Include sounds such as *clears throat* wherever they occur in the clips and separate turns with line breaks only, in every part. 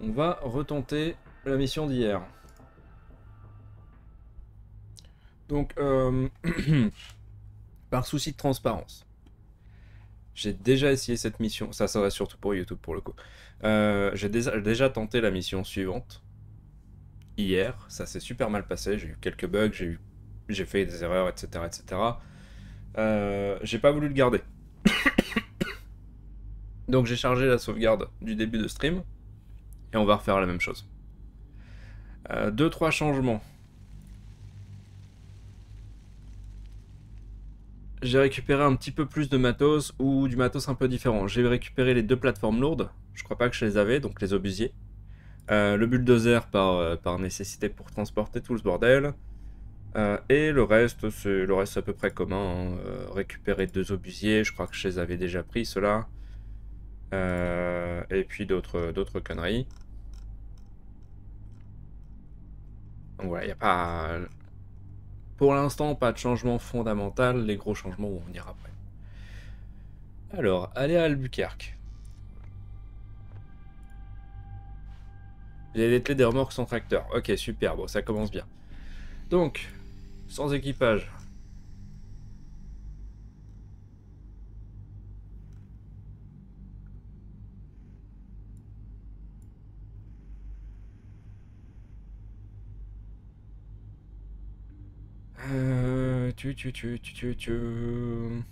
On va retenter la mission d'hier. Donc, euh, *clears throat* par souci de transparence, j'ai déjà essayé cette mission. Ça, ça va surtout pour YouTube pour le coup. Euh, j'ai déjà, tenté la mission suivante hier. Ça s'est super mal passé. J'ai eu quelques bugs, j'ai fait des erreurs, etc., etc. Euh, j'ai pas voulu le garder. *coughs* Donc j'ai chargé la sauvegarde du début de stream et on va refaire la même chose. Euh, deux trois changements. J'ai récupéré un petit peu plus de matos ou du matos un peu différent. J'ai récupéré les deux plateformes lourdes. Je crois pas que je les avais, donc les obusiers. Euh, le bulldozer par, euh, par nécessité pour transporter tout ce bordel. Et le reste, c'est reste à peu près commun. hein. Récupérer deux obusiers, je crois que je les avais déjà pris ceux-là. Euh, et puis d'autres d'autres conneries. Donc voilà, il n'y a pas. Pour l'instant, pas de changement fondamental. Les gros changements, on ira après. Alors, aller à Albuquerque. Il y a les clés des remorques sans tracteur. Ok, super, bon, ça commence bien. Donc, sans équipage. Euh, tu, tu, tu, tu, tu, tu.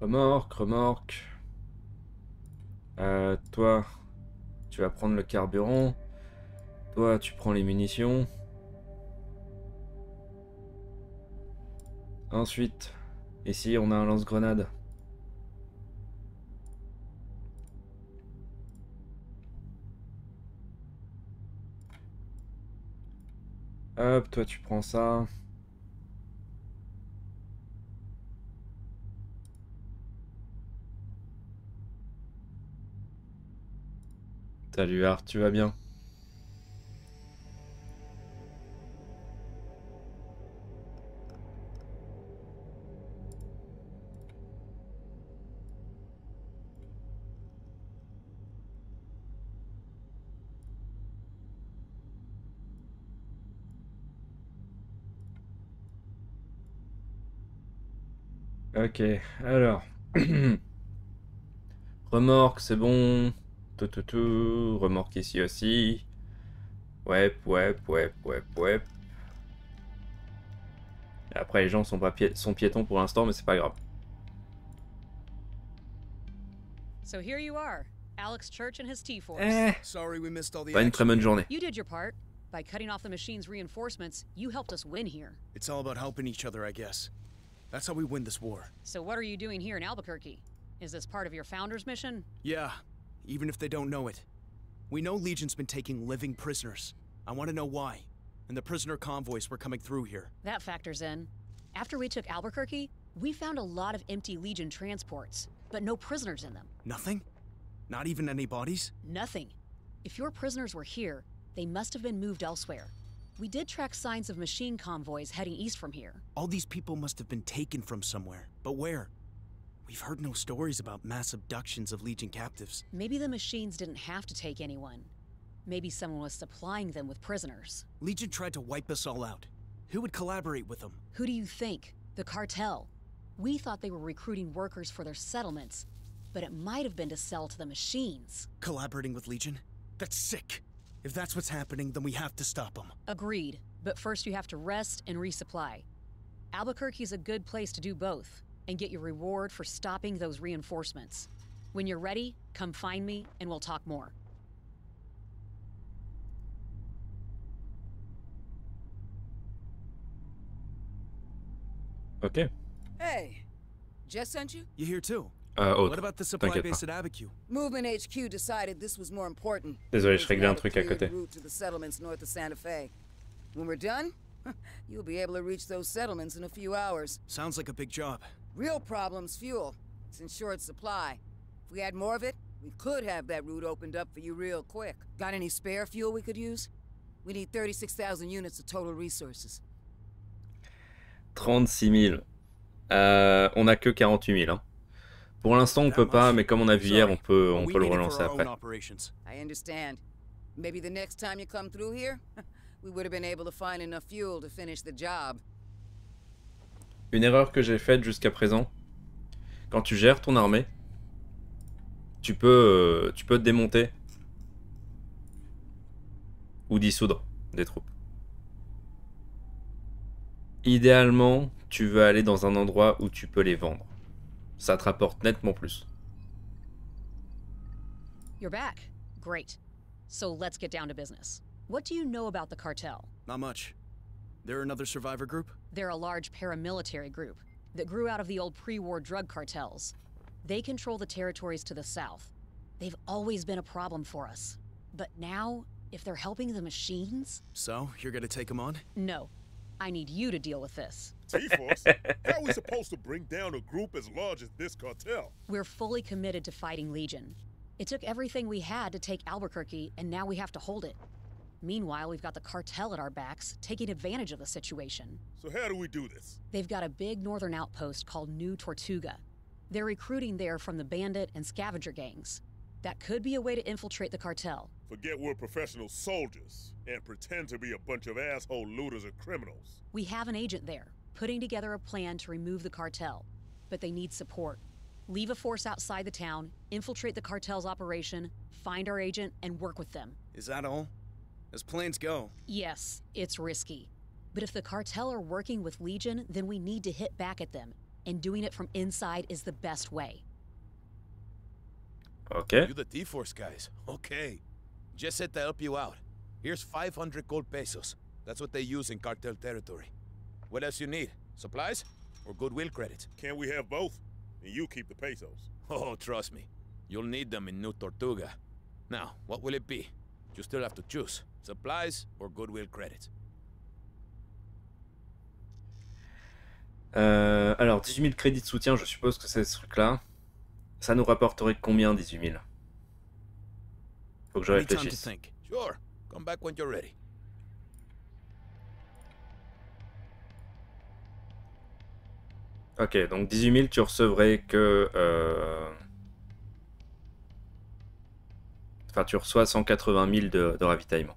Remorque, remorque. Euh, toi, tu vas prendre le carburant. Toi, tu prends les munitions. Ensuite, ici, on a un lance-grenade. Toi, tu prends ça. Salut Art, tu vas bien? Ok, alors. *clears throat* Remorque, c'est bon. Tout, tout, tout. Remorque ici aussi. Ouais, ouais, ouais, ouais, ouais. Après, les gens sont, pas pi- sont piétons pour l'instant, mais c'est pas grave.
So here you are, Alex Church and his T-Force.
Eh,
Sorry we missed all the
pas une très bonne journée.
You did your part. By cutting off the machine's reinforcements, you helped us win here.
It's all about helping each other, I guess. That's how we win this war.
So what are you doing here in Albuquerque? Is this part of your founder's mission?
Yeah, even if they don't know it. We know Legion's been taking living prisoners. I want to know why. And the prisoner convoys were coming through here.
That factors in. After we took Albuquerque, we found a lot of empty Legion transports, but no prisoners in them.
Nothing? Not even any bodies?
Nothing. If your prisoners were here, they must have been moved elsewhere. We did track signs of machine convoys heading east from here.
All these people must have been taken from somewhere. But where? We've heard no stories about mass abductions of Legion captives.
Maybe the machines didn't have to take anyone. Maybe someone was supplying them with prisoners.
Legion tried to wipe us all out. Who would collaborate with them?
Who do you think? The cartel. We thought they were recruiting workers for their settlements, but it might have been to sell to the machines.
Collaborating with Legion? That's sick. If that's what's happening, then we have to stop them.
Agreed, but first you have to rest and resupply. Albuquerque's a good place to do both and get your reward for stopping those reinforcements. When you're ready, come find me and we'll talk more.
Ok.
Hey, Jess sent you?
You here too?
Euh,
What
autre.
about the supply
T'inquiète
base
pas.
at Abiquiu?
Movement HQ decided this was more important.
Désolé, je
There's
réglais un
a
truc à côté.
to the settlements north of Santa Fe. When we're done, *laughs* you'll be able to reach those settlements in a few hours.
Sounds like a big job.
Real problem's fuel. It's in short supply. If we had more of it, we could have that route opened up for you real quick. Got any spare fuel we could use? We need 36,000 units of total resources.
36 000. Euh, on a que 48 000. Hein. Pour l'instant, on peut pas, mais comme on a vu hier, on peut, on peut le relancer après.
own operations.
I understand. Maybe the next time you come through here, *laughs* we would have been able to find enough fuel to finish the job.
Une erreur que j'ai faite jusqu'à présent, quand tu gères ton armée, tu peux, euh, tu peux démonter ou dissoudre des troupes. Idéalement, tu veux aller dans un endroit où tu peux les vendre. Ça te rapporte nettement plus.
You're back. Great. So let's get down to business. What do you know about the cartel?
Not much. They're another survivor group?
They're a large paramilitary group that grew out of the old pre war drug cartels. They control the territories to the south. They've always been a problem for us. But now, if they're helping the machines?
So, you're gonna take them on?
No. I need you to deal with this.
T-Force? How are we supposed to bring down a group as large as this cartel?
We're fully committed to fighting Legion. It took everything we had to take Albuquerque, and now we have to hold it. Meanwhile, we've got the cartel at our backs, taking advantage of the situation.
So how do we do this?
They've got a big northern outpost called New Tortuga. They're recruiting there from the bandit and scavenger gangs. That could be a way to infiltrate the cartel.
Forget we're professional soldiers and pretend to be a bunch of asshole looters or criminals.
We have an agent there, putting together a plan to remove the cartel. But they need support. Leave a force outside the town, infiltrate the cartel's operation, find our agent, and work with them.
Is that all? As plans go.
Yes, it's risky. But if the cartel are working with Legion, then we need to hit back at them. And doing it from inside is the best way.
Ok.
You the T-Force guys. Okay. Just said to help you out. Here's 500 gold pesos. That's what they use in cartel territory. What else you need? Supplies? Or goodwill credits?
Can't we have both? And you keep the pesos.
Oh, trust me. You'll need them in New Tortuga. Now, what will it be? You still have to choose. Supplies or goodwill credits?
Euh, alors, 18 000 crédits de soutien, je suppose que c'est ce truc-là. Ça nous rapporterait combien, 18 000 Faut que je réfléchisse.
Sure. Come back when you're ready.
Ok, donc 18 000, tu recevrais que... euh, Enfin, tu reçois 180 000 de, de ravitaillement.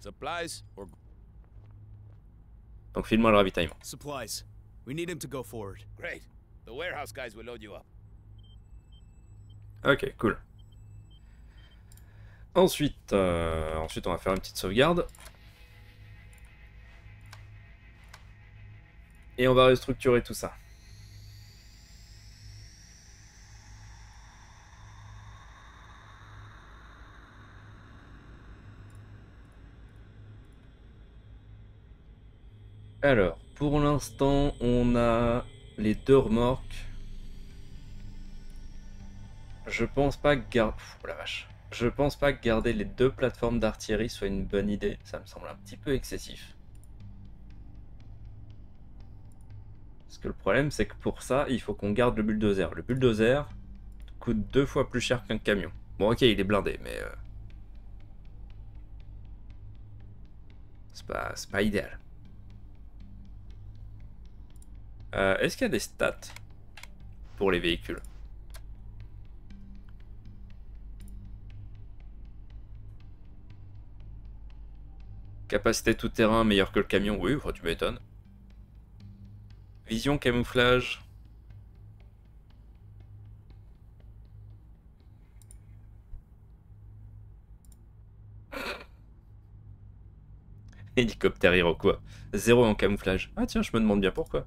Supplies or
Donc file-moi le ravitaillement.
Supplies. We need him to go forward.
Great. The warehouse guys will load you up.
Ok, cool. Ensuite, euh, ensuite, on va faire une petite sauvegarde. Et on va restructurer tout ça. Alors, pour l'instant, on a les deux remorques. Je pense pas que garder. Oh. Je pense pas garder les deux plateformes d'artillerie soit une bonne idée. Ça me semble un petit peu excessif. Parce que le problème, c'est que pour ça, il faut qu'on garde le bulldozer. Le bulldozer coûte deux fois plus cher qu'un camion. Bon, ok, il est blindé, mais. euh, C'est pas, idéal. Euh, Est-ce qu'il y a des stats pour les véhicules? Capacité tout terrain meilleure que le camion, oui, tu m'étonnes. Vision camouflage. *laughs* Hélicoptère Iroquois. Zéro en camouflage. Ah tiens, je me demande bien pourquoi.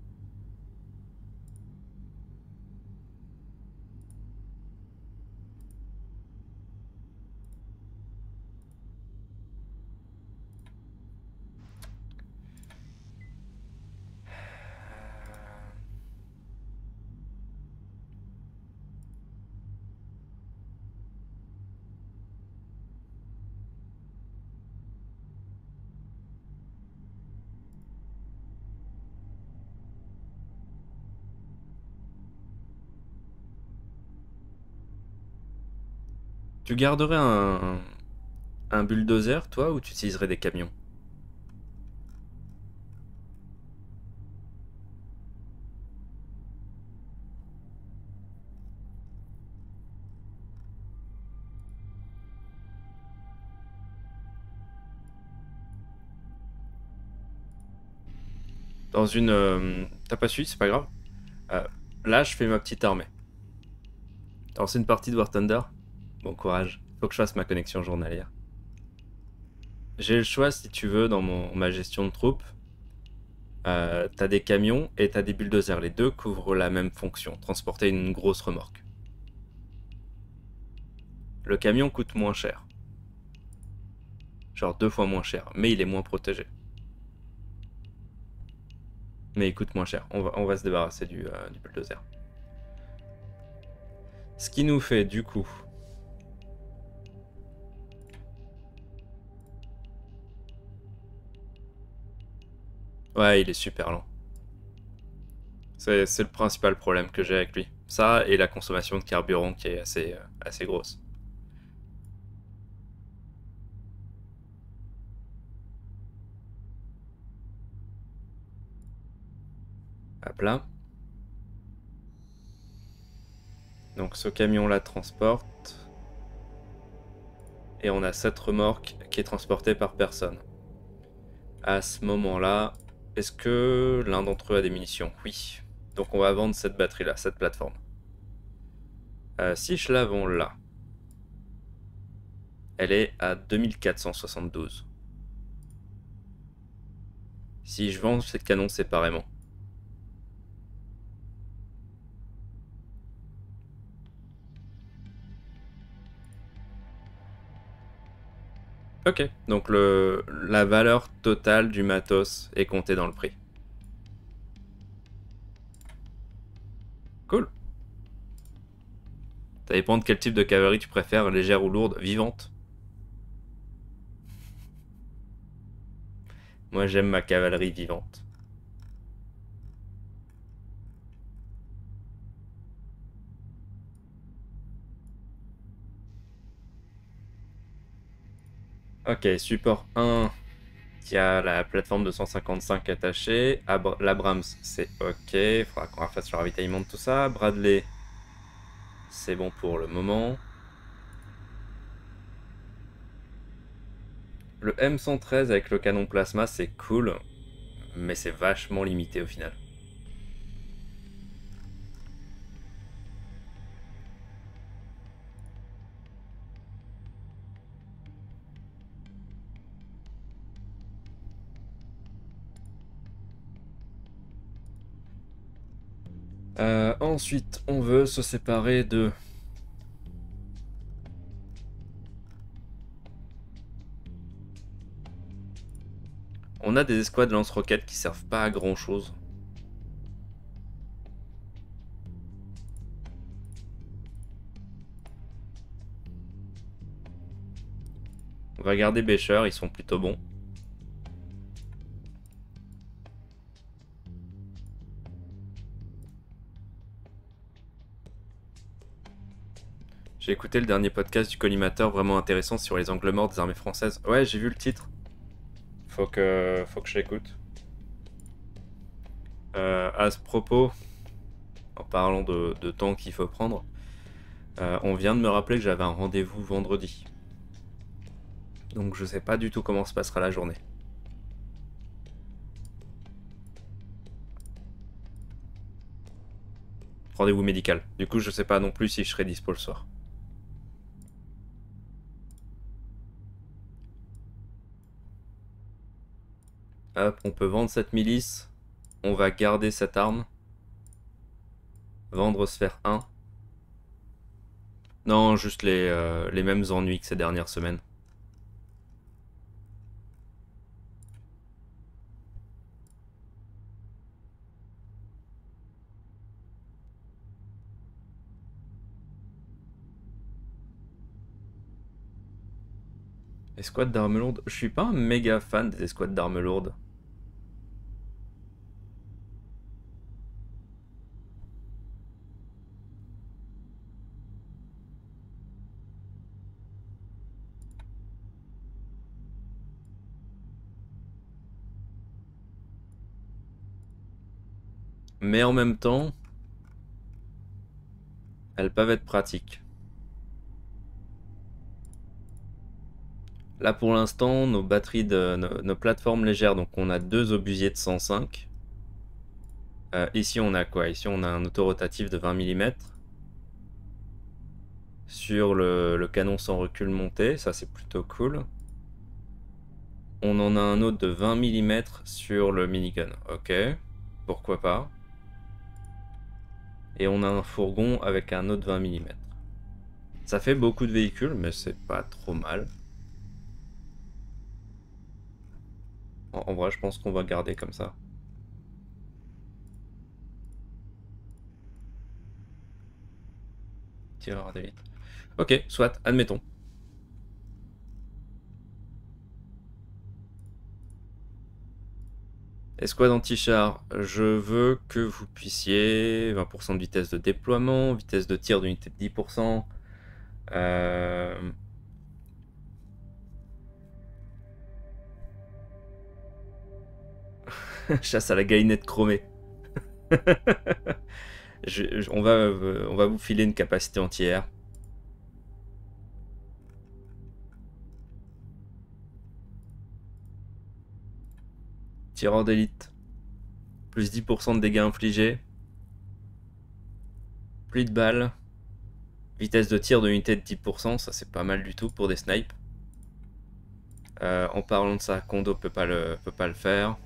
Tu garderais un, bulldozer, toi, ou tu utiliserais des camions? Dans une. Euh, t'as pas su, c'est pas grave. Euh, là, je fais ma petite armée. Alors, c'est une partie de War Thunder Bon courage. Faut que je fasse ma connexion journalière. J'ai le choix, si tu veux, dans ma gestion de troupes. Euh, t'as des camions et t'as des bulldozers. Les deux couvrent la même fonction, transporter une grosse remorque. Le camion coûte moins cher. Genre deux fois moins cher, mais il est moins protégé. Mais il coûte moins cher. On va, on va se débarrasser du, euh, du bulldozer. Ce qui nous fait du coup Ouais, il est super lent. C'est le principal problème que j'ai avec lui. Ça et la consommation de carburant qui est assez, euh, assez grosse. Hop là. Donc ce camion-là transporte. Et on a cette remorque qui est transportée par personne. À ce moment-là, est-ce que l'un d'entre eux a des munitions? Oui. Donc on va vendre cette batterie-là, cette plateforme. Euh, si je la vends là, elle est à 2472. Si je vends ces canons séparément. Ok, donc le, la valeur totale du matos est comptée dans le prix. Cool. Ça dépend de quel type de cavalerie tu préfères, légère ou lourde, vivante. Moi j'aime ma cavalerie vivante. Ok, support 1 qui a la plateforme 255 attachée. Abra- L'Abrams, c'est ok. Il faudra qu'on refasse le ravitaillement de tout ça. Bradley, c'est bon pour le moment. Le M113 avec le canon plasma, c'est cool. Mais c'est vachement limité au final. Euh, ensuite, on veut se séparer de... On a des escouades lance-roquettes qui servent pas à grand chose. On va garder Becher, ils sont plutôt bons. J'ai écouté le dernier podcast du collimateur vraiment intéressant sur les angles morts des armées françaises. Ouais, j'ai vu le titre. Faut que, faut que je l'écoute. Euh, à ce propos, en parlant de, temps qu'il faut prendre, euh, on vient de me rappeler que j'avais un rendez-vous vendredi. Donc je sais pas du tout comment se passera la journée. Rendez-vous médical. Du coup, je sais pas non plus si je serai dispo le soir. Hop, on peut vendre cette milice. On va garder cette arme. Vendre sphère 1. Non, juste les, euh, les mêmes ennuis que ces dernières semaines. Escouade d'armes lourdes. Je suis pas un méga fan des escouades d'armes lourdes. Mais en même temps, elles peuvent être pratiques. Là pour l'instant, nos batteries de nos, plateformes légères, donc on a deux obusiers de 105. Euh, ici, on a quoi? Ici, on a un autorotatif de 20 mm. Sur le, le canon sans recul monté, ça c'est plutôt cool. On en a un autre de 20 mm sur le minigun. Ok, pourquoi pas? Et on a un fourgon avec un autre 20 mm. Ça fait beaucoup de véhicules, mais c'est pas trop mal. En, en vrai, je pense qu'on va garder comme ça. Tireur d'élite. Ok, soit, admettons. Escouade anti-char, je veux que vous puissiez 20% de vitesse de déploiement, vitesse de tir d'unité de 10%. Euh... *laughs* Chasse à la galinette chromée. *laughs* Euh, on va vous filer une capacité entière. Tireur d'élite. Plus 10% de dégâts infligés. Plus de balles. Vitesse de tir de unité de 10%, ça c'est pas mal du tout pour des snipes. Euh, en parlant de ça, Kondo peut peut pas le faire.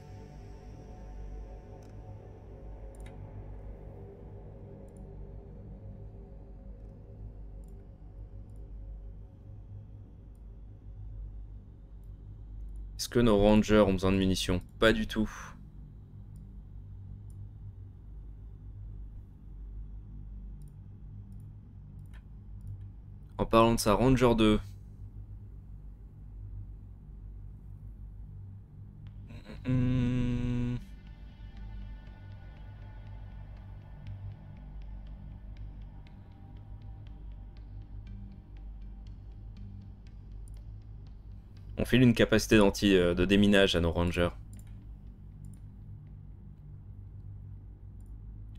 Que nos rangers ont besoin de munitions Pas du tout. En parlant de ça, Ranger 2. Hmm. On file une capacité euh, de déminage à nos rangers.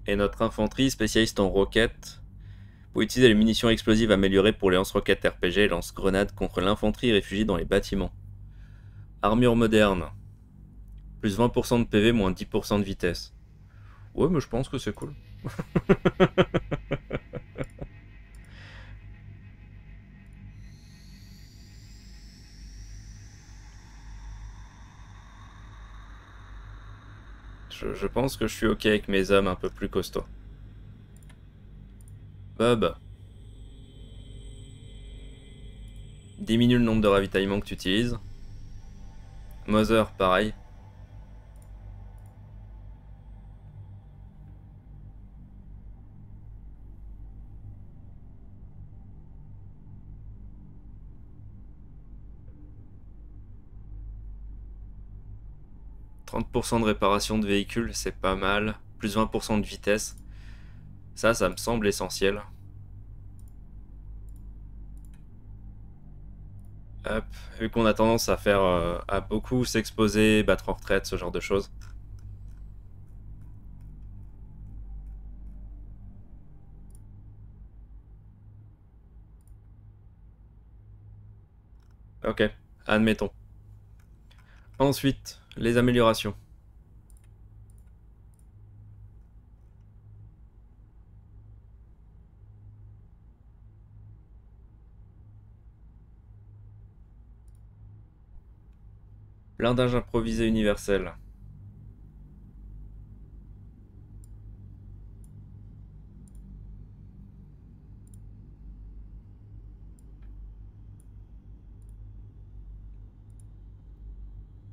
Et notre infanterie spécialiste en roquettes pour utiliser les munitions explosives améliorées pour les lance-roquettes RPG et lance-grenades contre l'infanterie réfugiée dans les bâtiments. Armure moderne. Plus 20% de PV, moins 10% de vitesse. Ouais, mais je pense que c'est cool. *laughs* je, pense que je suis ok avec mes hommes un peu plus costauds. Bob. Diminue le nombre de ravitaillements que tu utilises. Mother, pareil. « 30% de réparation de véhicules, c'est pas mal. Plus 20% de vitesse. Ça, ça me semble essentiel. Hop, vu qu'on a tendance à faire euh, à beaucoup s'exposer, battre en retraite, ce genre de choses. Ok, admettons. Ensuite, les améliorations. Blindage improvisé universel.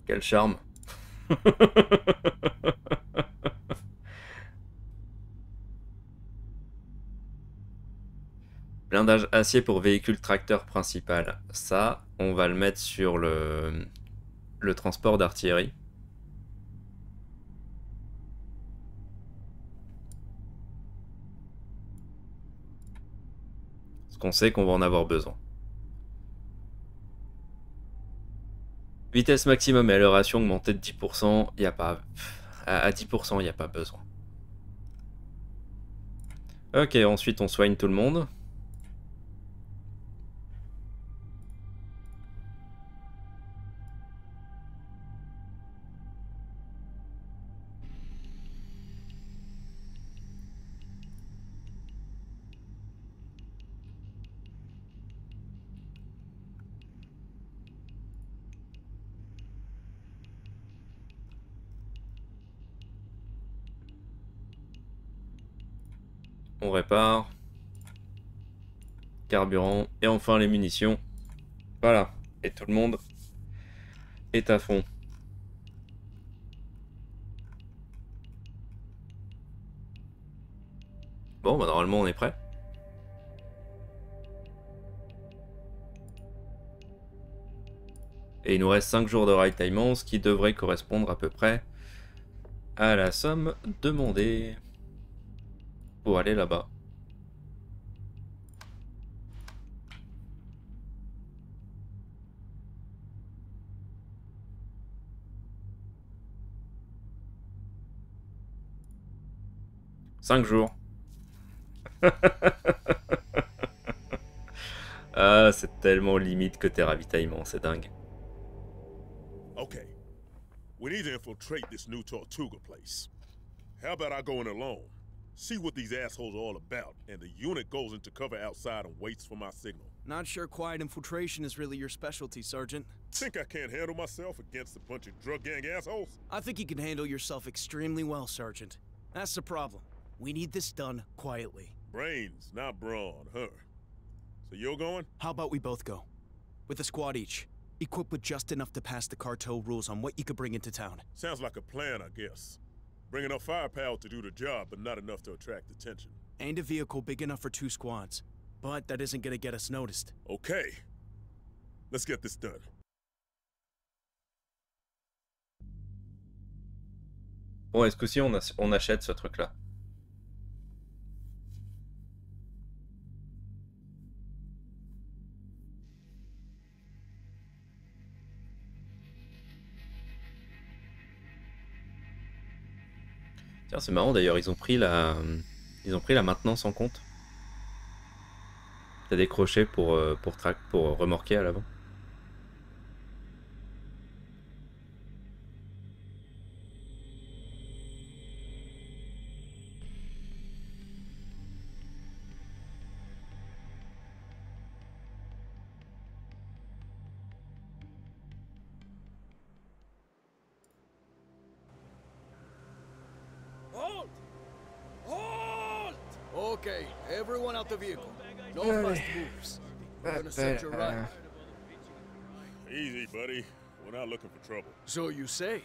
Quel charme. *laughs* Blindage acier pour véhicule tracteur principal. Ça, on va le mettre sur le, le transport d'artillerie. Parce qu'on sait qu'on va en avoir besoin. Vitesse maximum et amélioration augmentée de 10%, il n'y a pas... À 10%, il n'y a pas besoin. Ok, ensuite on soigne tout le monde. Carburant. Et enfin les munitions. Voilà. Et tout le monde est à fond. Bon, bah normalement on est prêt. Et il nous reste 5 jours de ride time, ce qui devrait correspondre à peu près à la somme demandée pour aller là-bas. Cinq jours. *laughs* ah, c'est tellement limite que tes ravitaillements, c'est dingue.
Okay. We need to infiltrate this new Tortuga place. How about I go in alone? See what these assholes are all about, and the unit goes into cover outside and waits for my signal.
Not sure quiet infiltration is really your specialty, Sergeant.
Think I can't handle myself against a bunch of drug gang assholes?
I think you can handle yourself extremely well, Sergeant. That's the problem. We need this done quietly.
Brains, not brawn, huh? So you're going?
How about we both go? With a squad each. Equipped with just enough to pass the cartel rules on what you could bring into town.
Sounds like a plan, I guess. Bring enough firepower to do the job, but not enough to attract attention.
And a vehicle big enough for two squads. But that isn't gonna get us noticed.
Okay. Let's get this done.
Bon, est-ce que si on, on achète ce truc-là C'est marrant d'ailleurs, ils ont pris la ils ont pris la maintenance en compte. T'as des crochets pour euh, pour track pour remorquer à l'avant.
Easy, buddy. We're not looking for trouble.
So you say.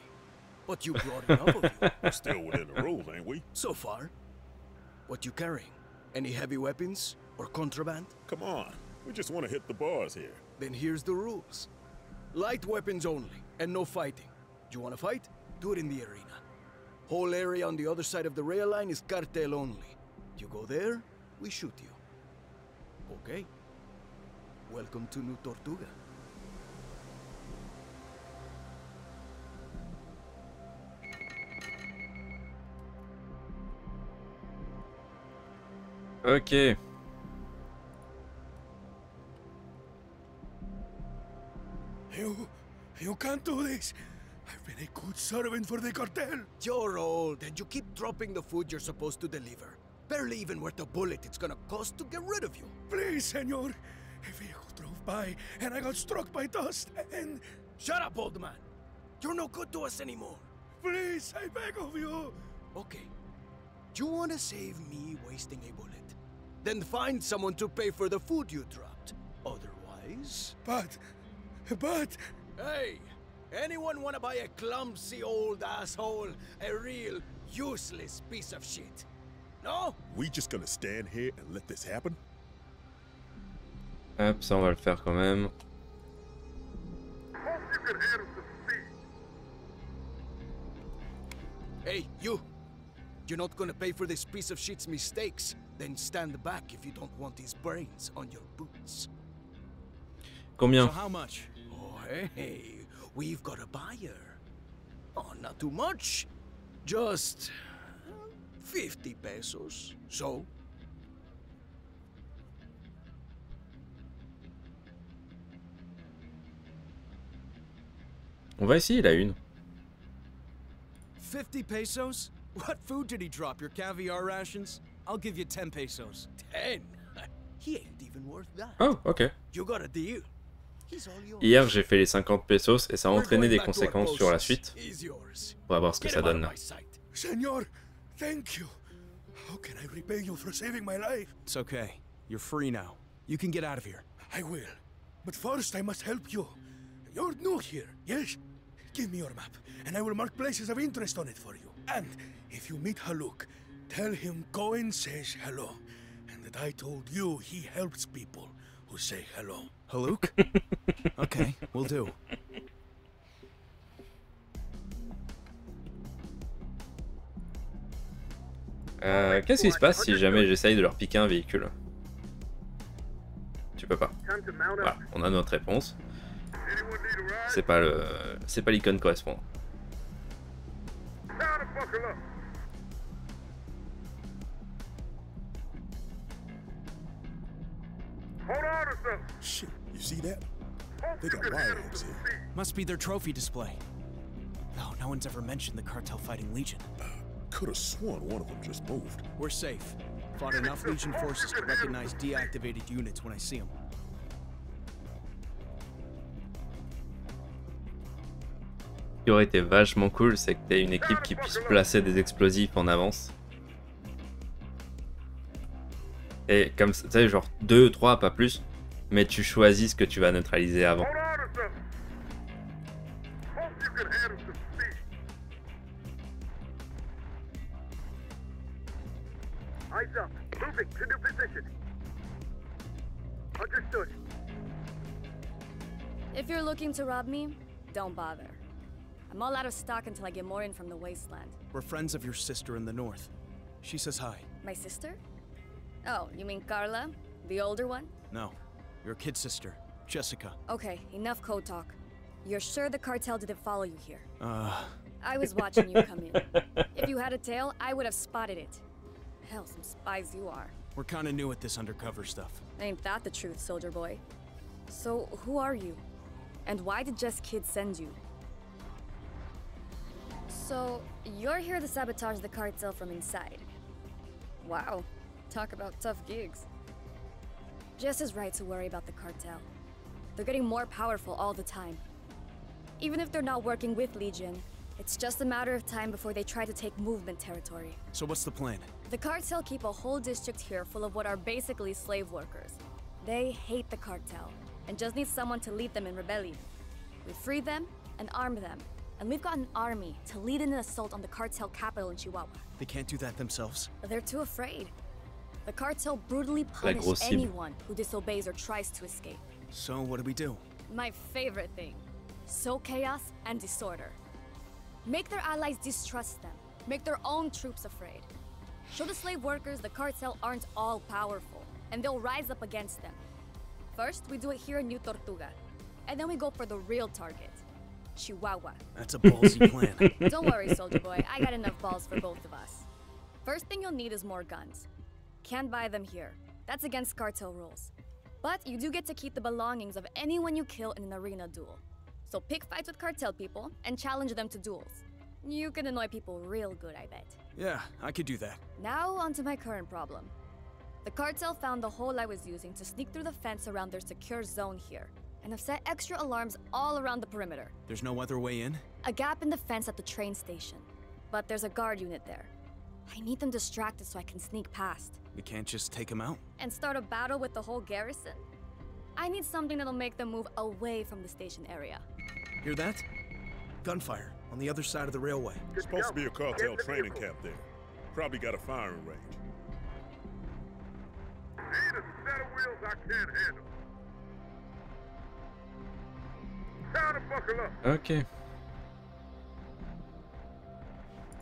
But you brought enough of you. *laughs*
We're still within the rules, ain't we?
So far. What you carrying? Any heavy weapons? Or contraband?
Come on. We just want to hit the bars here.
Then here's the rules. Light weapons only, and no fighting. Do you wanna fight? Do it in the arena. Whole area on the other side of the rail line is cartel only. You go there, we shoot you. Okay. Welcome to New Tortuga.
Ok.
You... you can't do this. I've been a good servant for the cartel. You're old, and you keep dropping the food you're supposed to deliver. Barely even worth the bullet it's gonna cost to get rid of you. Please, senor. A vehicle drove by, and I got struck by dust, and... Shut up, old man. You're no good to us anymore. Please, I beg of you. Okay. You want to save me wasting a bullet? Then find someone to pay for the food you dropped. Otherwise... But... But... Hey! Anyone want to buy a clumsy old asshole? A real useless piece of shit? No?
We just gonna stand here and let this happen?
Hop, ça on va le faire quand même.
Hope you can handle some speed.
Hey, you! You're not gonna pay for this piece of shit's mistakes? Then stand back if you don't want his brains on your boots.
Combien
So how much?
Oh, hey, hey, we've got a buyer. Oh, not too much. Just... uh, 50 pesos. So?
On va essayer la une.
50 pesos? What food did he drop? Your caviar rations? I'll give you 10 pesos.
10? *laughs* he ain't even worth that.
Oh, ok.
You got a deal. He's all yours.
Hier j'ai fait les 50 pesos et ça a entraîné
going
des conséquences sur la suite. On va voir ce que ça donne là.
Senor, thank you. How can I repay you for saving my life?
It's okay. You're free now. You can get out of here.
I will. But first, I must help you. You're new here, yes? Give me your map, and I will mark places of interest on it for you. And if you meet Haluk, tell him Cohen says hello, and that I told you he helps people who say hello.
Haluk? *laughs* okay, will do.
Euh, Qu'est-ce qui se passe si jamais j'essaye de leur piquer un véhicule? Tu peux pas. Voilà, on a notre réponse. C'est pas le, c'est pas l'icône correspondant.
Shit, you see that? They got wireless here.
Must be their trophy display. No, no one's ever mentioned the cartel fighting Legion.
Could have sworn one of them just moved.
We're safe. Fought enough Legion forces to recognize deactivated units when I see them.
Ce qui aurait été vachement cool, c'est que t'aies une équipe qui puisse placer des explosifs en avance. Et comme ça, tu sais, genre 2, 3, pas plus. Mais tu choisis ce que tu vas neutraliser avant.
If you're looking to rob me, don't bother. I'm all out of stock until I get more in from the wasteland.
We're friends of your sister in the north. She says hi.
My sister? Oh, you mean Carla? The older one?
No, your kid sister, Jessica.
Okay, enough code talk. You're sure the cartel didn't follow you here?
Uh,
I was watching you come in. *laughs* If you had a tail, I would have spotted it. Hell, some spies you are.
we're kinda new at this undercover stuff.
Ain't that the truth, soldier boy? So, who are you? And why did Jess Kid send you? So, you're here to sabotage the cartel from inside. Wow, talk about tough gigs. Jess is right to worry about the cartel. They're getting more powerful all the time. Even if they're not working with Legion, it's just a matter of time before they try to take movement territory.
So what's the plan?
The cartel keep a whole district here full of what are basically slave workers. They hate the cartel and just need someone to lead them in rebellion. We free them and arm them, and we've got an army to lead in an assault on the cartel capital in Chihuahua.
They can't do that themselves.
They're too afraid. The cartel brutally
La
punish
grosse cible.
anyone who disobeys or tries to escape.
So what do we do?
My favorite thing. Sow chaos and disorder. Make their allies distrust them. Make their own troops afraid. Show the slave workers the cartel aren't all powerful, and they'll rise up against them. First, we do it here in New Tortuga. And then we go for the real target. Chihuahua.
That's a ballsy *laughs* plan.
Don't worry, soldier boy. I got enough balls for both of us. First thing you'll need is more guns. Can't buy them here. That's against cartel rules. But you do get to keep the belongings of anyone you kill in an arena duel. So pick fights with cartel people and challenge them to duels. You can annoy people real good, I bet.
yeah, I could do that.
Now, on to my current problem. The cartel found the hole I was using to sneak through the fence around their secure zone here, and have set extra alarms all around the perimeter.
There's no other way in?
A gap in the fence at the train station. But there's a guard unit there. I need them distracted so I can sneak past.
We can't just take him out?
And start a battle with the whole garrison? I need something that'll make them move away from the station area.
Hear that? Gunfire on the other side of the railway.
Supposed to be a cartel training camp there. Probably got a firing range.
Need a set of wheels I can't handle. Time to buckle up.
Ok.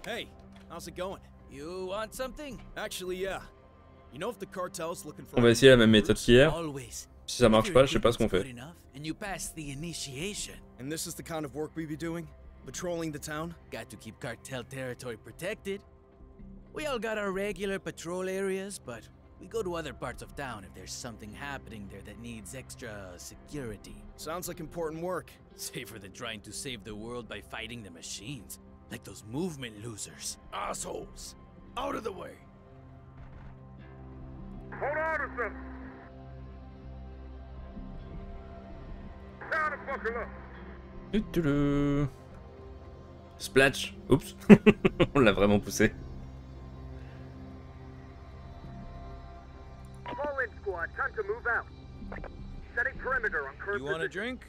Hey, how's it going?
You want something?
Actually, yeah.
On va essayer la même méthode qu'hier.
Always.
Si ça marche
If
pas,
your
je sais pas ce qu'on
equipment's
fait.
good enough And you pass the initiation.
And this is the kind of work we be doing? Patrolling the town?
Got to keep cartel territory protected. We all got our regular patrol areas, but we go to other parts of town if there's something happening there that needs extra security.
Sounds like important work.
Safer than trying to save the world by fighting the machines. Like those movement losers. Assholes. Out of the way.
Hold on to something. Now to buckle up.
Du -du -du. Splatch. Oups. *laughs* On l'a vraiment poussé.
You want a drink?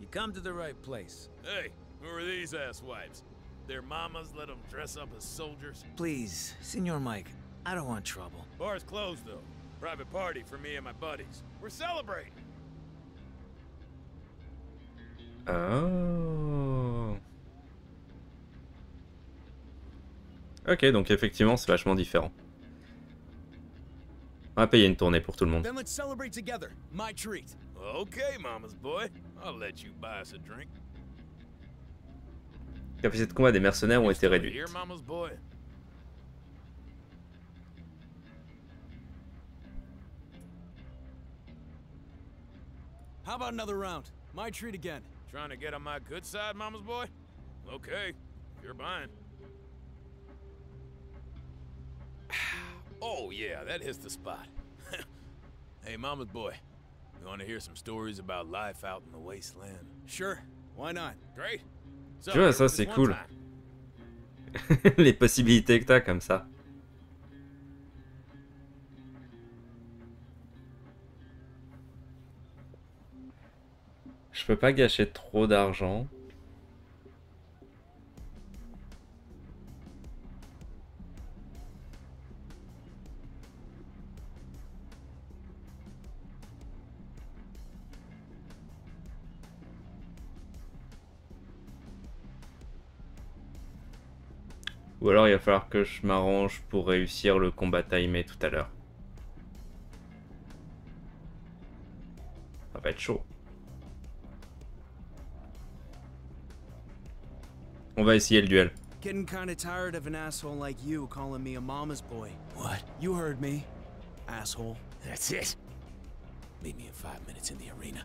You come to the right place. Hey, who are these asswipes? Their mamas let them dress up as soldiers?
Please, Senor Mike, I don't want trouble.
Bar's closed, though. Private party for me and my buddies. We're celebrating.
Oh. Ok, donc effectivement, c'est vachement différent. On va payer une tournée pour tout le monde.
Then let's celebrate together. My treat.
Okay, mama's boy. I'll let you buy us a drink.
Les capacités de combat des mercenaires ont été réduites.
How about another round? My treat again.
Trying to get on my good side, mama's boy? Okay, you're buying. *sighs* oh, yeah, that hits the spot. *laughs* hey, mama's boy. You want to hear some stories about life out in the wasteland?
Sure. Why not?
Great. So,
Tu vois, ça c'est cool. *laughs* Les possibilités que t'as comme ça. Je peux pas gâcher trop d'argent. Ou alors il va falloir que je m'arrange pour réussir le combat timé tout à l'heure. Ça va être chaud. On va essayer le duel.
Getting kinda tired of an asshole like you calling me a mama's boy.
What?
You heard me, asshole.
That's it. Meet me in five minutes in the arena.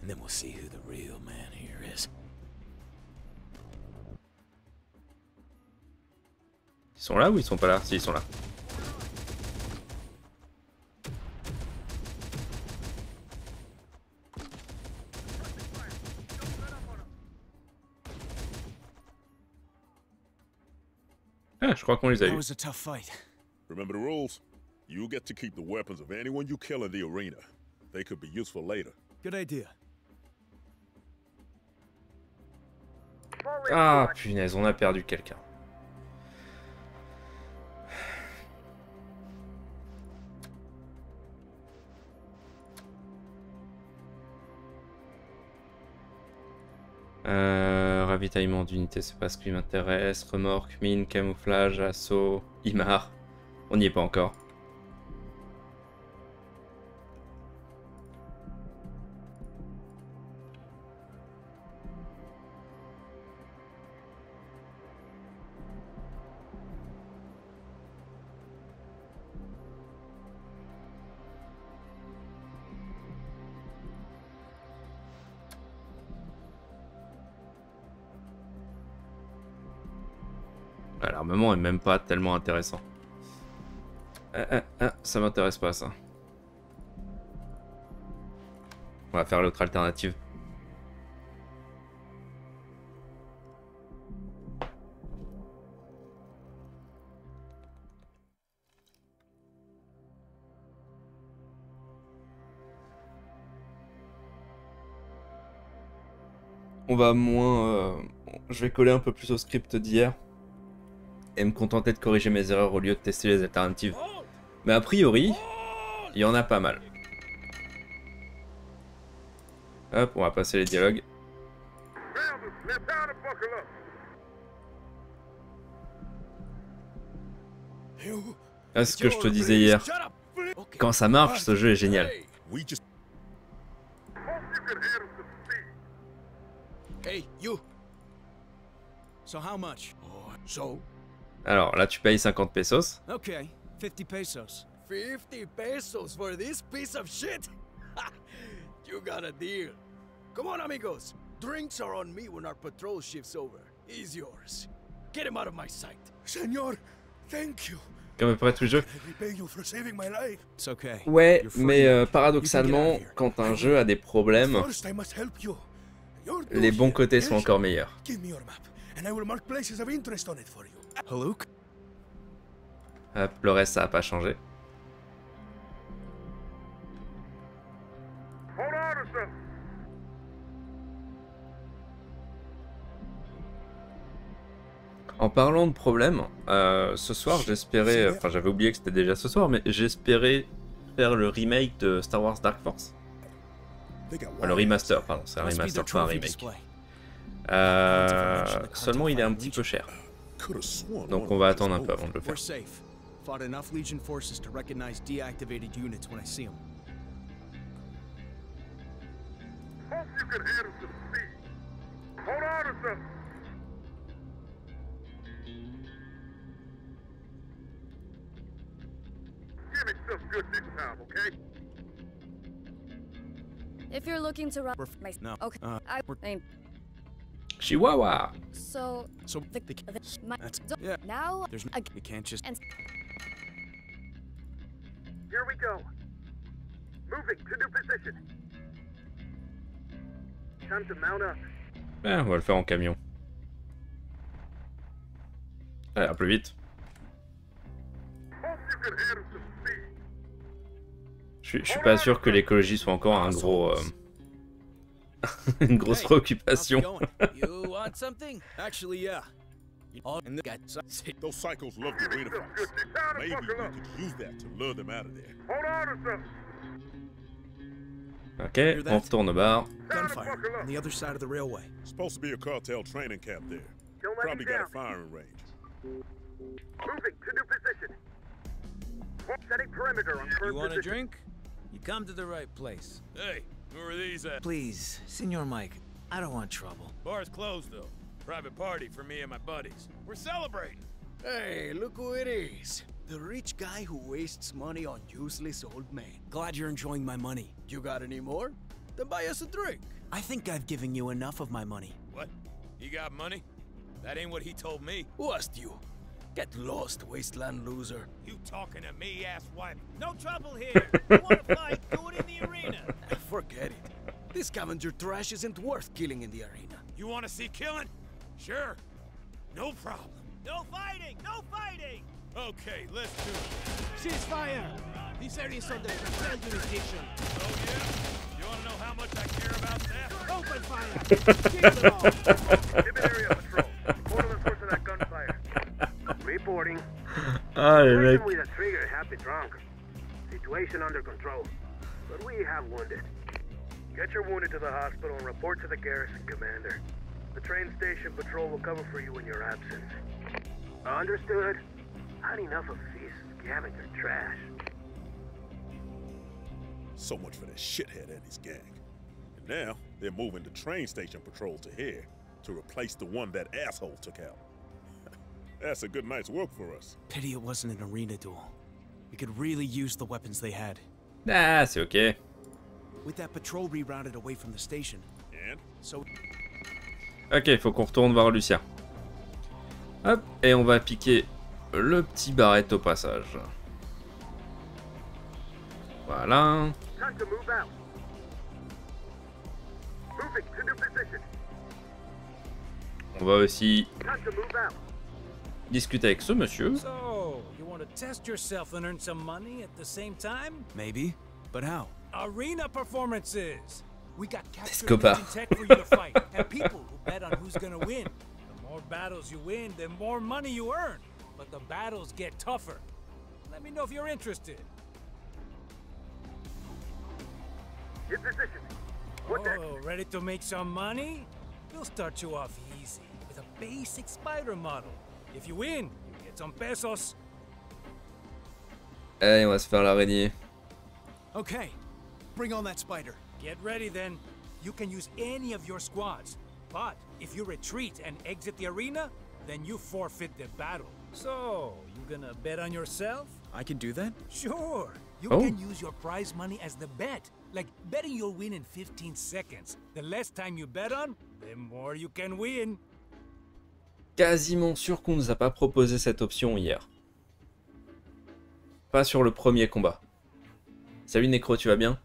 And then we'll see who the real man here is.
Ils sont là ou ils sont pas là? Si, ils sont là. Ah, je crois qu'on les a
That
eu.
was a tough fight.
Remember the rules? You get to keep the weapons of anyone you kill in the arena. They could be useful later.
Good idea.
Ah, punaise, on a perdu quelqu'un. Euh, ravitaillement d'unités, c'est pas ce qui m'intéresse. Remorque, mine, camouflage, assaut, Imar. On n'y est pas encore. L'armement est même pas tellement intéressant. Ah, ah, ah, ça m'intéresse pas ça. On va faire l'autre alternative. On va moins... euh, Je vais coller un peu plus au script d'hier et me contenter de corriger mes erreurs au lieu de tester les alternatives. Mais a priori, il y en a pas mal. Hop, on va passer les dialogues. Ah, c'est ce que je te disais hier. Quand ça marche, ce jeu est génial.
Hey,
you.
So how much?
so,
Alors là, tu payes 50 pesos.
Okay, 50 pesos.
50 pesos for this piece of shit? *laughs* you got a deal. Come on, amigos. Drinks are on me when our patrol shift's over. He's yours. Get him out of my sight. Senor, thank you.
Comme à peu près tout le jeu.
I repay you for saving my life.
It's okay.
Ouais, mais euh, paradoxalement, quand un jeu a des problèmes, les bons côtés sont encore meilleurs. Hop, le reste, ça n'a pas changé. En parlant de problème, euh, ce soir j'espérais, enfin j'avais oublié que c'était déjà ce soir, mais j'espérais faire le remake de Star Wars Dark Force. Enfin, le remaster, pardon, c'est un remaster, pas un remake. Euh, seulement il est un petit peu cher. Donc on va attendre un peu avant de le faire.
We're safe. Fought enough Legion forces to recognize deactivated units when I see them.
Hope you can handle some speed. Hold on to something. Give me some good this time, okay?
If you're looking to run
We're
my
no,
okay,
uh,
I
we're-
mean,
Chihuahua
so
So
the,
they ca-
the, my,
that's-
so
yeah.
now
There's no,
I,
you can't just.
and
Here we go. Moving to new position. Time to mount up.
Eh, on va le faire en camion. Allez, un peu vite. Je suis pas sûr que l'écologie soit encore un gros, euh, *laughs* une grosse
Hey,
préoccupation.
How's it going?
You want something?
Actually, yeah.
All
And the-
Those psychos love the arena fights. Maybe we could use that to lure them out of there.
Hold on to something.
Ok, on retourne au bar.
Gunfire on the other side of the railway.
Supposed to be a cartel training camp there. Probably got a firing range.
Moving to new position. Setting perimeter on current
You want a drink? You come to the right place.
Hey, who are these at?
Please, Senor Mike, I don't want trouble.
Bar's closed though. Private party for me and my buddies. We're celebrating.
Hey, look who it is. The rich guy who wastes money on useless old men.
Glad you're enjoying my money.
You got any more? Then buy us a drink.
I think I've given you enough of my money.
What? He got money? That ain't what he told me.
Who asked you? Get *laughs* lost, wasteland loser.
You talking to me, asswipe? No trouble here. *laughs* you wanna fight? Do it in the arena. *laughs*
Forget it. This scavenger trash isn't worth killing in the arena.
You wanna see killing? Sure. No problem. No fighting! No fighting! Okay, let's do it.
Ceasefire! This area is under cartel jurisdiction.
Oh yeah? You wanna know how much I care about that?
Open fire! Kill them all!
Give area patrol. Reporting.
Les mecs.
Person with a trigger happy drunk. Situation under control. But we have wounded. Get your wounded to the hospital and report to the garrison commander. The train station patrol will cover for you in your absence. Understood? Had enough of these scavenger trash.
So much for that shithead and his gang. And now they're moving the train station patrol to here to replace the one that asshole took out. That's a good night's work for us.
Pity it wasn't an arena duel. We could really use the weapons they had.
Ah, c'est ok.
With that patrol rerouted away from the station.
And?
So
Ok, faut qu'on retourne voir Lucien. Hop, et on va piquer le petit barrette au passage. Voilà.
Time to move out. Moving to new position.
On va aussi discuter avec ce monsieur.
So, you want to test yourself and earn some money at the same time?
maybe, but how?
Arena performances! We got captured tech for you to fight, and people who bet on who's gonna win. The more battles you win, the more money you earn. But the battles get tougher. Let me know if you're interested.
In position. What next?
Oh, ready to make some money? We'll start you off easy with a basic spider model. If you win, you get some pesos.
Allez, on va se faire l'araignée.
Okay, bring on that spider.
Get ready then. You can use any of your squads. But if you retreat and exit the arena, then you forfeit the battle. So, you gonna bet on yourself?
I can do that?
Sure. You
Oh.
can use your prize money as the bet. Like betting you'll win in 15 seconds. The less time you bet on, the more you can win.
Quasiment sûr qu'on nous a pas proposé cette option hier. Pas sur le premier combat. Salut Necro, tu vas bien?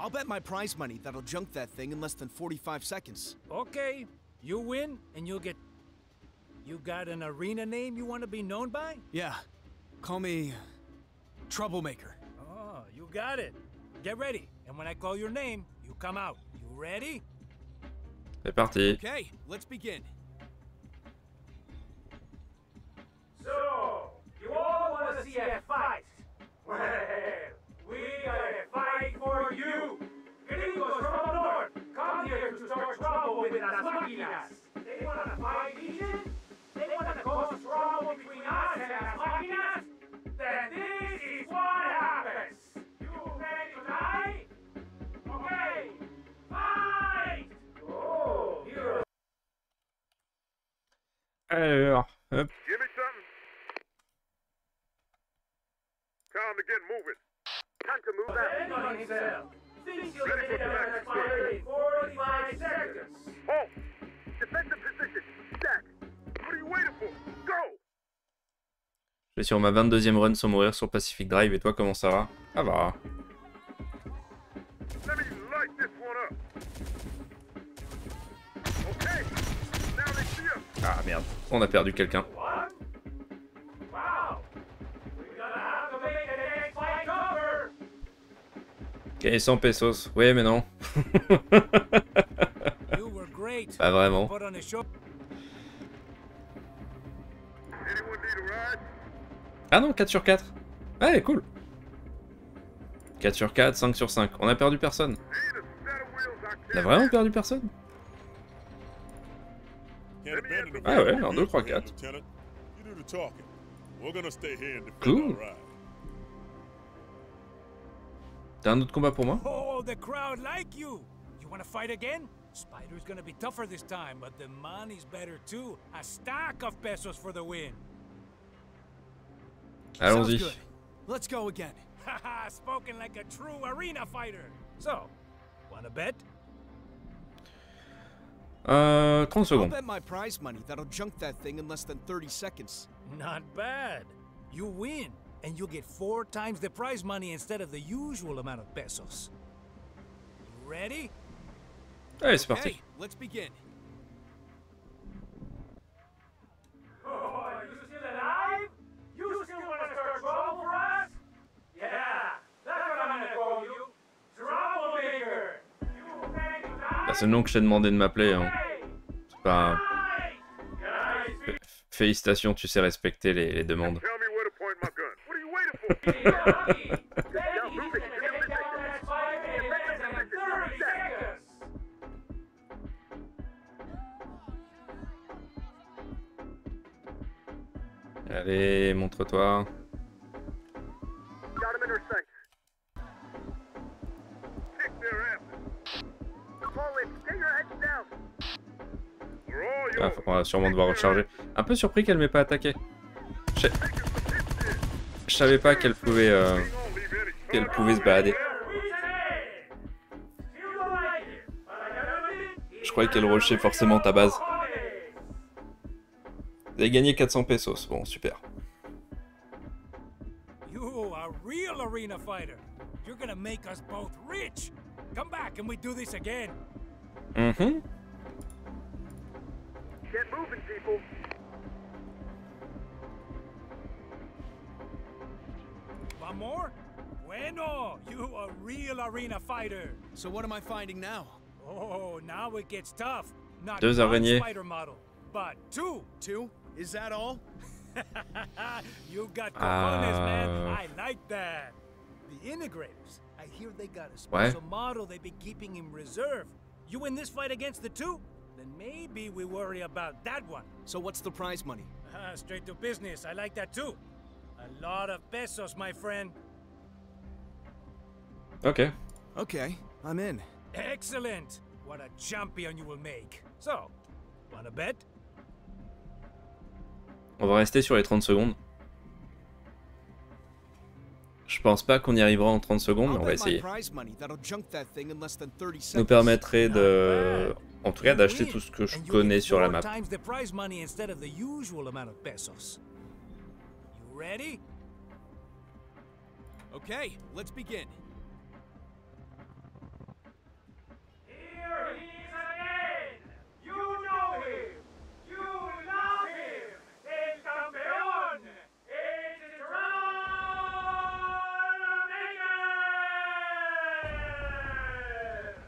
I'll bet my prize money that'll junk that thing in less than 45 seconds.
Okay, you win and you'll get. You got an arena name you want to be known by?
Yeah, call me Troublemaker.
You got it. Get ready, and when I call your name, you come out. You ready?
C'est parti.
Okay, let's begin.
So, you all want to see a fight?
Suis sur ma 22e run sans mourir sur Pacific Drive. Et toi, comment ça va? Ça va. Ah merde, on a perdu quelqu'un. Ok, 100 pesos. Oui, mais non. *laughs* Pas vraiment. Ah non, 4 sur 4. Ouais, cool. 4 sur 4, 5 sur 5. On a perdu personne. On a vraiment perdu personne? Ah ouais, 1, 2, 3,
for him,
4.
Lieutenant. You do the talking. We're gonna stay here and defend
Cool. T'as un autre combat pour moi?
Oh, the crowd like you. You wanna fight again? Spider's gonna be tougher this time, but the money's better too. A stack of pesos for the win.
Sounds
Allons-y.
good. Let's go again. *laughs*
Haha, spoken like a true arena fighter. So, wanna bet?
Euh, 30
I'll bet my prize money that'll junk that thing in less than 30 seconds.
Not bad. You win, and you'll get four times the prize money instead of the usual amount of pesos. You ready?
Allez, c'est parti.
Hey, let's begin.
C'est le nom que je t'ai demandé de m'appeler. Hein. C'est pas... Félicitations, tu sais respecter les, les demandes.
Tell me *laughs*
va sûrement devoir recharger. Un peu surpris qu'elle m'ait pas attaqué. Je... Je savais pas qu'elle pouvait, euh, qu'elle pouvait se balader. Je croyais qu'elle rushait forcément ta base. Vous avez gagné 400 pesos. Bon, super.
You a real arena fighter. You're gonna make us both rich. Come back and we do this again.
Mhm.
Get moving, people.
One more? Bueno, you a real arena fighter.
So what am I finding now?
Oh, now it gets tough. Not
Deux
one
araignées.
spider model, but two.
Two? Is that all? *laughs*
you got cojones, man.
Ah.
I like that. The integrators. I hear they got a
Ouais.
special model they've been keeping in reserve. You win this fight against the two? Then maybe we worry about that one.
So what's the prize money?
Ah, straight to business. I like that too. A lot of pesos, my friend.
Ok.
Okay, I'm in.
Excellent. What a champion you will make. So, wanna bet?
On va rester sur les 30 secondes. Je pense pas qu'on y arrivera en 30 secondes, mais on va essayer.
prize money that'll junk that thing in less than 30
nous permettrait de, en tout cas, d'acheter tout ce que je connais sur la map.
Okay, let's begin.
Here he is again! You know him! You love him! El campeón! It's Ron Maker!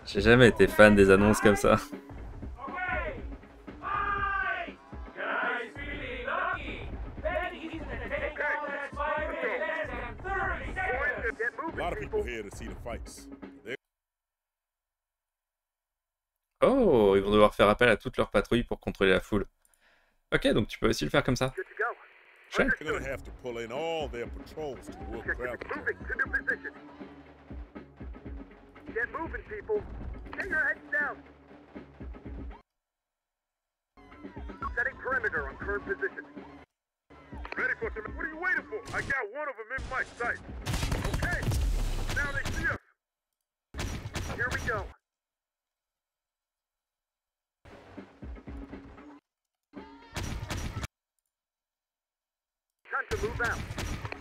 J'ai jamais été fan des annonces comme ça.
Moving,
lot of people here to see the fights. They
Oh, ils vont devoir faire appel à toute leur patrouille pour contrôler la foule. Ok, donc tu peux aussi le faire comme ça. Chouette.
Ready for some? What are you waiting for? I got one of them in my sight. Okay. Now they see us.
Here we go.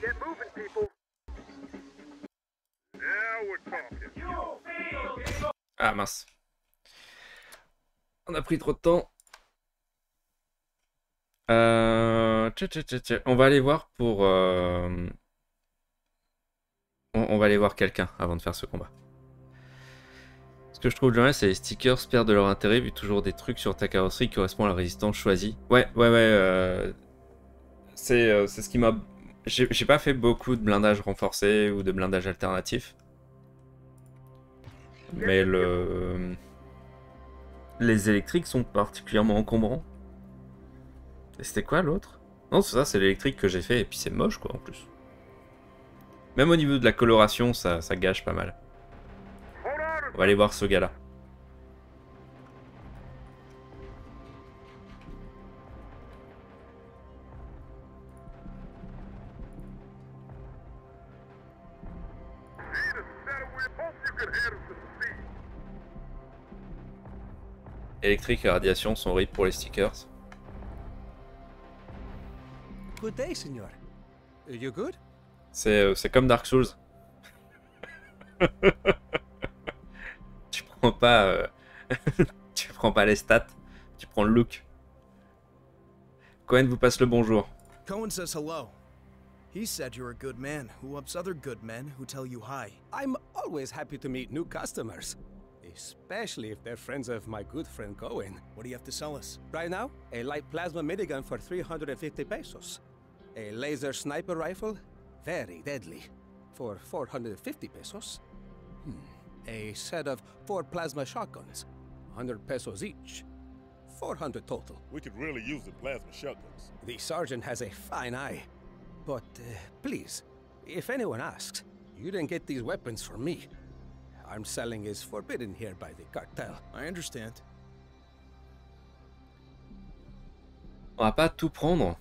Get moving, people.
Ah mince. On a pris trop de temps. Euh... On va aller voir pour... euh, on va aller voir quelqu'un avant de faire ce combat. Ce que je trouve dommage, c'est les stickers perdent de leur intérêt vu toujours des trucs sur ta carrosserie qui correspondent à la résistance choisie. Ouais, ouais, ouais. euh, C'est euh, c'est ce qui m'a... J'ai j'ai pas fait beaucoup de blindage renforcé ou de blindage alternatif. Mais le... Les électriques sont particulièrement encombrants. Et c'était quoi l'autre? Non, c'est ça, c'est l'électrique que j'ai fait, et puis c'est moche quoi en plus. Même au niveau de la coloration, ça, ça gâche pas mal. On va aller voir ce gars-là. Électrique et radiation sont horribles pour les stickers.
Good day, senor. Are you good?
C'est euh, c'est comme Dark Souls. *laughs* tu prends pas... euh, *laughs* tu prends pas les stats, tu prends le look. Cohen vous passe le bonjour.
Cohen says hello. He said you're a good man who ups other good men who tell you hi.
I'm always happy to meet new customers, especially if they're friends of my good friend Cohen.
What do you have to sell us?
Right now, a light plasma minigun for 350 pesos. A laser sniper rifle, very deadly, for 450 pesos. Hmm. A set of four plasma shotguns, 100 pesos each. 400 total.
We could really use the plasma shotguns.
The sergeant has a fine eye. But uh, please, if anyone asks, you didn't get these weapons from me. Arms selling is forbidden here by the cartel.
I understand.
On va pas tout prendre.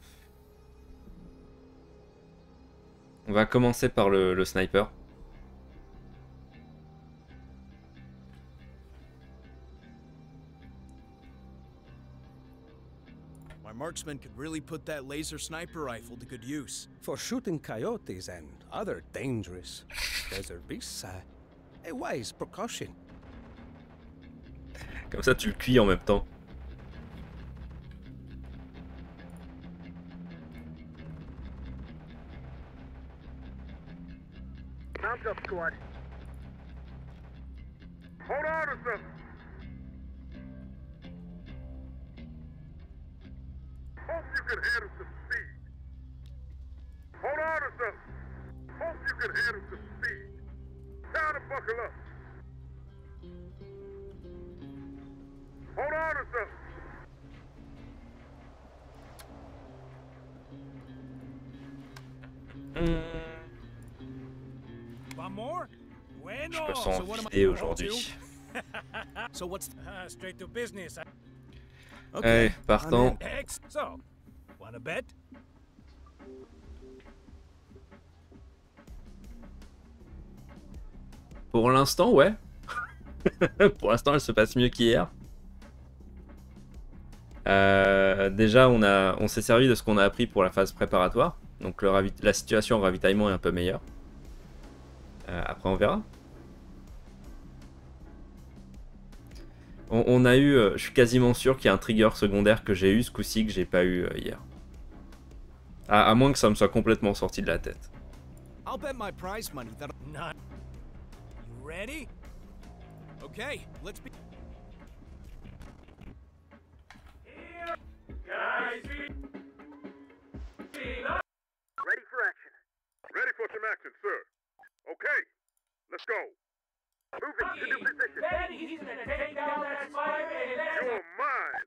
On va commencer par le, le sniper.
Marksman could really put that laser sniper rifle to good use.
For shooting coyotes and other dangerous *sighs* desert beasts, uh, a wise precaution.
Comme ça, tu le cuis en même temps.
Mount up, squad.
Hold on to something. Hope you can handle some speed. Hold on to something. Hope you can handle some speed. Time to buckle up. Hold on to something.
One more? Bueno.
Je me sens
what am I
vidé aujourd'hui. *laughs*
So what's
Ah, straight to business.
Allez,
So, wanna bet?
Pour l'instant, ouais. *laughs* Pour l'instant, elle se passe mieux qu'hier. Euh, déjà, on, a, on s'est servi de ce qu'on a appris pour la phase préparatoire. Donc le la situation en ravitaillement est un peu meilleure. Euh, après, on verra. On, on a eu, euh, je suis quasiment sûr qu'il y a un trigger secondaire que j'ai eu ce coup-ci que j'ai pas eu euh, hier. À, à moins que ça me soit complètement sorti de la tête.
I'll bet my prize money that
Not. You ready?
Okay, let's be.
Guys, be-.
Ready for action.
Ready for some action, sir. Okay, let's go.
Moving to new position.
Then he's gonna take down that spider and then
You're mine.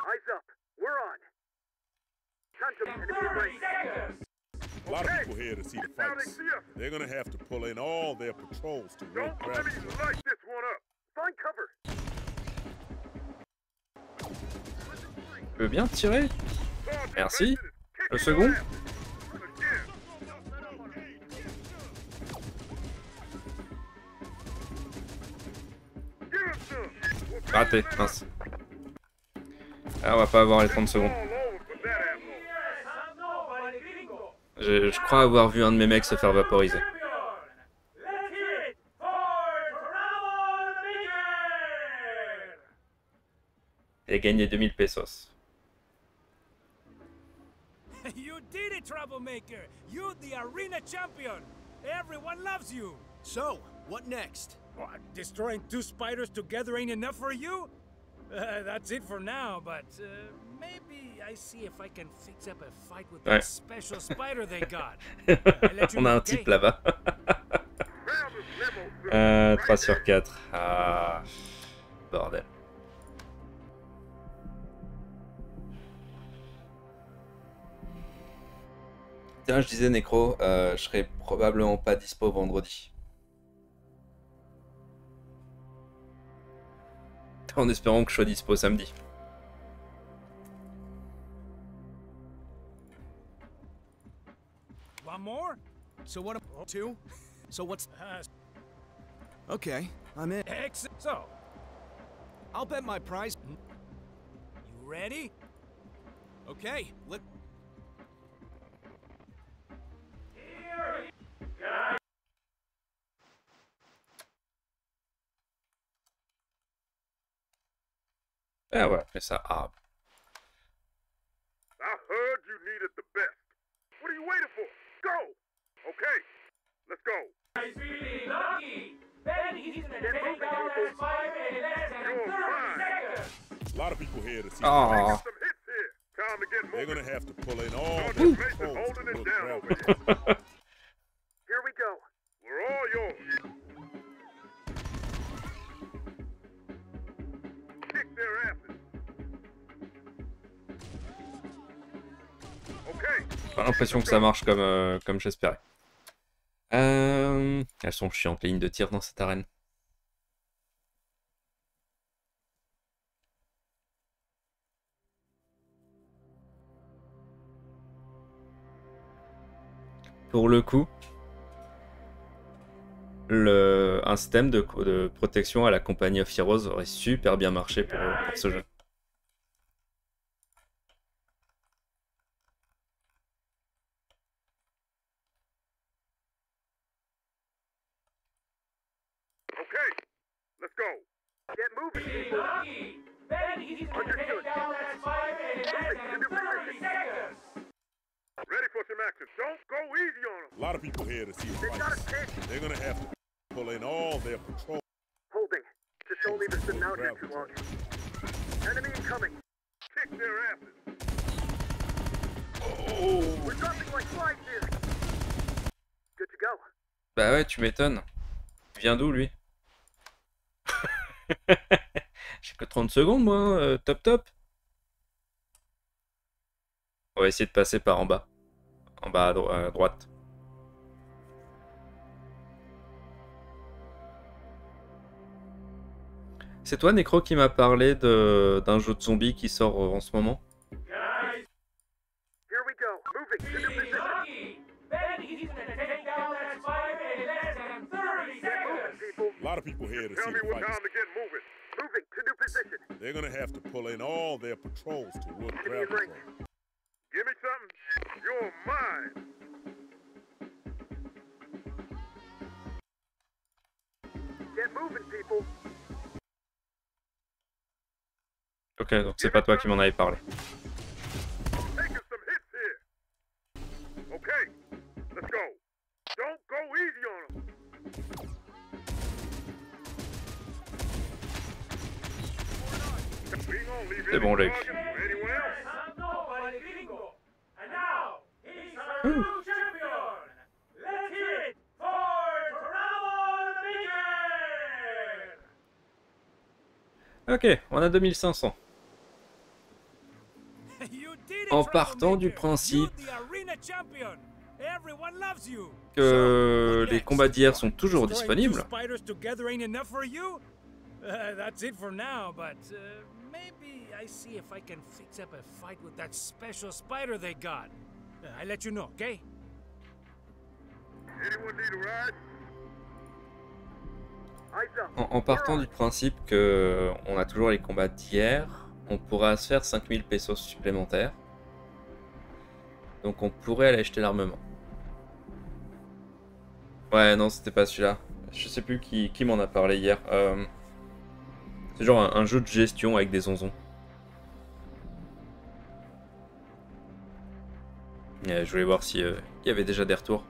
Eyes up. We're on. Contact enemy
30
range.
seconds.
A lot of people here to see the
Now they
fights.
see us.
They're gonna have to pull in all their patrols to work
Don't let
gravity.
me light this one up. Find cover.
Tu veux bien tirer
Sergeant
Merci.
Benson is
Le
kicking
second Raté, mince. Ah, on va pas avoir les 30 secondes. Je, je crois avoir vu un de mes mecs se faire vaporiser. A gagné 2000 pesos.
you did it, Troublemaker! You, the arena champion! Everyone loves you!
So, what next?
What, destroying two spiders together ain't enough for you? Uh, that's it for now, but uh, maybe I see if I can fix up a fight with that special spider they *laughs* got.
On a un type là-bas. *laughs* Euh,
Right
3 sur
there.
4. Ah, bordel. Tiens, je disais Necro, euh, je serai probablement pas dispo vendredi. *laughs* En espérant que je sois dispo samedi.
One more?
So what? Two? So what's?
Uh,
Okay, I'm in.
ex- so,
I'll bet my prize.
you ready?
Okay, let.
Ah ouais, mais ça. Ah.
I heard you needed the best. What are you waiting for? Go! Okay, let's go.
He's feeling lucky. Then he's gonna take down that spider in less than 30 seconds.
A lot of people here to see the
Aw.
fights. Some hits here. Time to get moving. They're gonna have to pull in all
Sergeant
their
holding it down
gravity.
over *laughs* Here we go.
We're all yours. Kick their asses.
Pas l'impression que ça marche comme, euh, comme j'espérais. Euh, Elles sont chiantes les lignes de tir dans cette arène. Pour le coup, un système de, protection à la compagnie of Heroes aurait super bien marché pour, pour ce jeu. M'étonnes. Il vient d'où lui? *laughs* J'ai que 30 secondes moi, euh, top top. On va essayer de passer par en bas. En bas à, dro- à droite. C'est toi Necro qui m'a parlé de- d'un jeu de zombies qui sort euh, en ce moment?
Guys,
Here we go.
Lot of people here to
Tell
see
me
the
what time to get moving. Moving to new position.
They're gonna have to pull in all their patrols to work
Enemy in
gravity.
range.
Give me something. You're mine.
Get moving, people.
Ok, donc c'est pas toi qui m'en avais parlé.
For Trouble the Beacon.
Ok, on a 2500. En partant du principe que les combats d'hier sont toujours disponibles,
I see if I can fix up a fight with that special spider they got. Uh, I'll let you know, okay?
En, en partant du principe que on a toujours les combats d'hier, on pourra se faire 5000 pesos supplémentaires. Donc on pourrait aller acheter l'armement. Ouais, non, c'était pas celui-là. Je sais plus qui, qui m'en a parlé hier. Euh, C'est genre un, un jeu de gestion avec des onzons. Je voulais voir si euh, y avait déjà des retours.